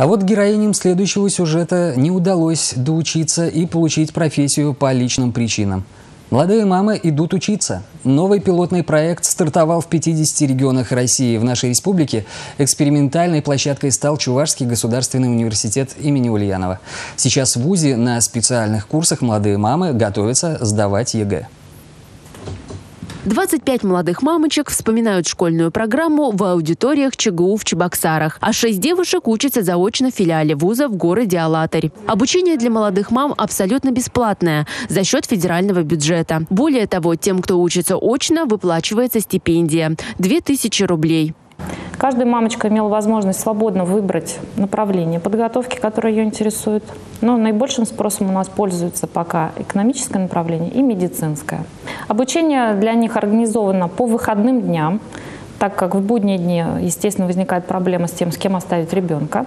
А вот героиням следующего сюжета не удалось доучиться и получить профессию по личным причинам. Молодые мамы идут учиться. Новый пилотный проект стартовал в 50 регионах России. В нашей республике экспериментальной площадкой стал Чувашский государственный университет имени Ульянова. Сейчас в ВУЗе на специальных курсах молодые мамы готовятся сдавать ЕГЭ. 25 молодых мамочек вспоминают школьную программу в аудиториях ЧГУ в Чебоксарах, а 6 девушек учатся заочно в филиале вуза в городе Алатырь. Обучение для молодых мам абсолютно бесплатное за счет федерального бюджета. Более того, тем, кто учится очно, выплачивается стипендия – 2000 рублей. Каждая мамочка имела возможность свободно выбрать направление подготовки, которое ее интересует. Но наибольшим спросом у нас пользуется пока экономическое направление и медицинское. Обучение для них организовано по выходным дням, так как в будние дни, естественно, возникает проблема с тем, с кем оставить ребенка.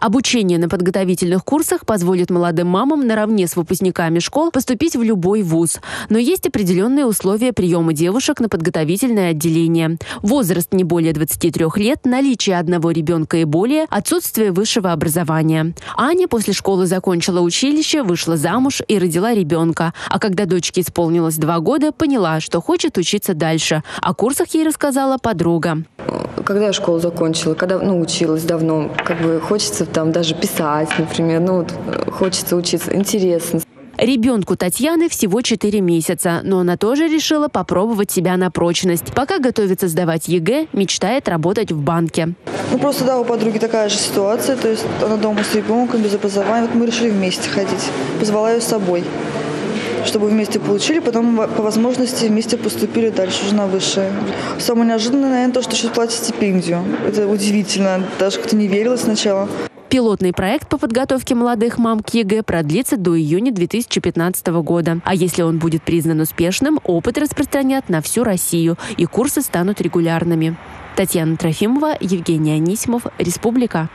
Обучение на подготовительных курсах позволит молодым мамам наравне с выпускниками школ поступить в любой вуз. Но есть определенные условия приема девушек на подготовительное отделение. Возраст не более 23 лет, наличие одного ребенка и более, отсутствие высшего образования. Аня после школы закончила училище, вышла замуж и родила ребенка. А когда дочке исполнилось два года, поняла, что хочет учиться дальше. О курсах ей рассказала подруга. Когда я школу закончила, когда ну, училась давно, как бы хочется там даже писать, например, ну, вот, э, хочется учиться, интересно. Ребенку Татьяны всего 4 месяца, но она тоже решила попробовать себя на прочность. Пока готовится сдавать ЕГЭ, мечтает работать в банке. Ну просто да, у подруги такая же ситуация, то есть она дома с ребенком, без образования. Вот мы решили вместе ходить. Позвала ее с собой чтобы вместе получили, потом по возможности вместе поступили дальше уже на высшее. Самое неожиданное, наверное, то, что сейчас платят стипендию. Это удивительно, даже кто не верила сначала. Пилотный проект по подготовке молодых мам к ЕГЭ продлится до июня 2015 года. А если он будет признан успешным, опыт распространят на всю Россию, и курсы станут регулярными. Татьяна Трофимова, Евгений Анисимов, Республика.